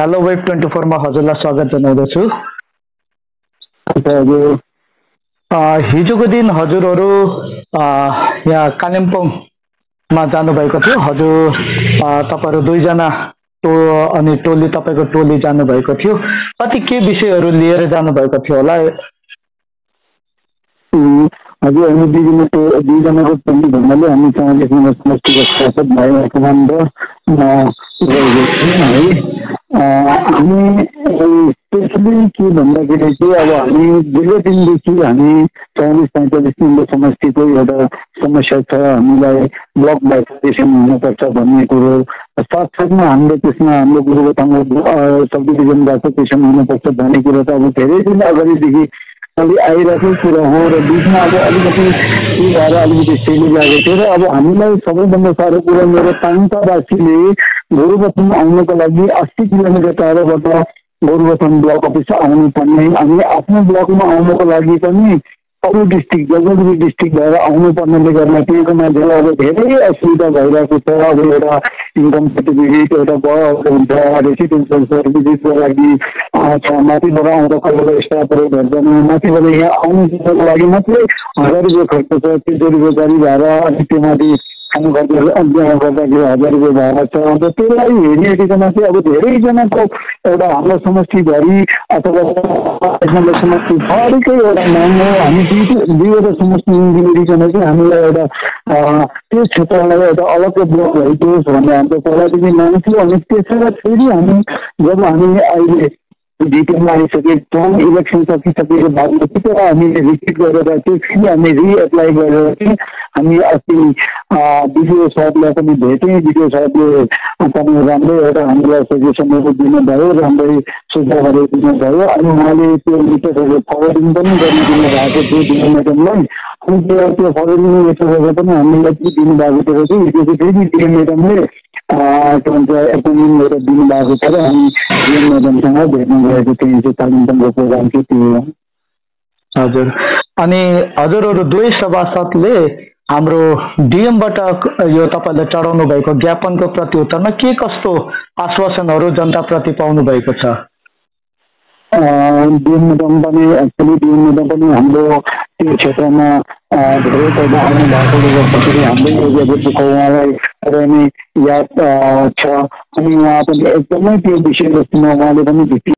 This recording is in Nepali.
हेलो वेब ट्वेन्टी फोरमा हजुरलाई स्वागत जनाउँदछु। हिजोको दिन हजुरहरू यहाँ कालिम्पोङमा जानुभएको थियो। हजुर तपाईँहरू दुईजना टो अनि टोली तपाईँको टोली जानुभएको थियो। कति के विषयहरू लिएर जानुभएको थियो होला? हजुर हामी दुईजना दुईजनाको टोली भन्नाले हामी चालिस नम्बर समष्टिको शासक भाइहरूको नाम र है हामी स्पेसली के भन्दाखेरि चाहिँ अब हामी दीर्घ दिनदेखि हामी चौलिस पैँतालिस नम्बर समष्टिको एउटा समस्या छ हामीलाई ब्लक बाइफिकेसन हुनुपर्छ भन्ने कुरो। साथसाथमा हामीले त्यसमा हाम्रो गुरुबथामा सब डिभिजन बाइफिकेसन हुनुपर्छ भन्ने कुरो त अब धेरै दिन अगाडिदेखि अलि आइरहेको कुरा हो र बिचमा अब अलिकति के भएर अलिकति सेली लागेको थियो र अब हामीलाई सबैभन्दा साह्रो कुरा मेरो पाङ्कावासीले गोरुबथान आउनको लागि अस्सी किलोमिटर टाढोबाट गोरुबथान ब्लक अफिस आउनु पर्ने अनि आफ्नो ब्लकमा आउनको लागि पनि अरू डिस्ट्रिक्ट जलपाइगुडी डिस्ट्रिक्ट भएर आउनु पर्नाले गर्दा त्यहाँको मान्छेलाई अब धेरै असुविधा भइरहेको छ। अब एउटा इन्कम सर्टिफिकेट एउटा हुन्छ रेसिडेन्सियल सर्टिफिकेटको लागि छ माथिबाट आउँदा कसैलाई स्टाफहरू भेट्दैन माथिबाट यहाँ आउनुको लागि मात्रै हजार रुपियाँ खर्च छ तिन सय रुपियाँ गाडी भाडा अनि त्यो माथि खानु खर्च गर्दाखेरि हजार रुपियाँ भाडा छ। अन्त त्यसलाई हेरिहेरिकन चाहिँ अब धेरैजनाको एउटा हाम्रो समष्टिभरि अथवा समष्टिभरिकै एउटा नाम हो हामी दुई दुईवटा समष्टि मिलिकन चाहिँ हामीलाई एउटा त्यो क्षेत्रलाई एउटा अलग्गै ब्लक भइदियोस् भन्ने हाम्रो पहिलादेखि माग थियो अनि त्यसबाट फेरि हामी जब हामी अहिले डिटेलमा आइसके टर्म इलेक्सन सकिसकेको बादमा चाहिँ हामीले रिपिट गरेर त्यो फेरि हामी रिएप्लाई गरेर चाहिँ हामी अस्ति बिडिओ साहबलाई पनि भेटेँ बिडिओ साहबले तपाईँ राम्रै एउटा हामीलाई सजेसनहरू दिनुभयो राम्रै सुझावहरू दिनुभयो अनि उहाँले त्यो लेटरहरू फरवर्डिङ पनि गरिदिनु भएको थियो दिनु म्याडमलाई अनि त्यो त्यो फरवर्डिङ लेटरहरू पनि हामीलाई दिनुभएको थियो चाहिँ चाहिँ फेरि डिएम म्याडमले के भन्छ एपोइन्टमेन्ट गरेर दिनुभएको छ र हामी डिएम म्याडमसँग भेट्नु गएको थियौँ चाहिँ कालिम्पोङको प्रोग्राम चाहिँ त्यो हो हजुर। अनि हजुरहरू दुवै सभासदले हाम्रो डिएमबाट यो तपाईँले चढाउनु भएको ज्ञापनको प्रति उत्तरमा के कस्तो आश्वासनहरू जनताप्रति पाउनु भएको छ? डिएम पनि एक्चुली डिएम पनि हाम्रो त्यो क्षेत्रमा धेरै पहिला आउनु भएकोले गर्दाखेरि हाम्रै एरियाको उहाँलाई धेरै नै याद छ। अनि उहाँ पनि एकदमै त्यो विषयवस्तुमा उहाँले पनि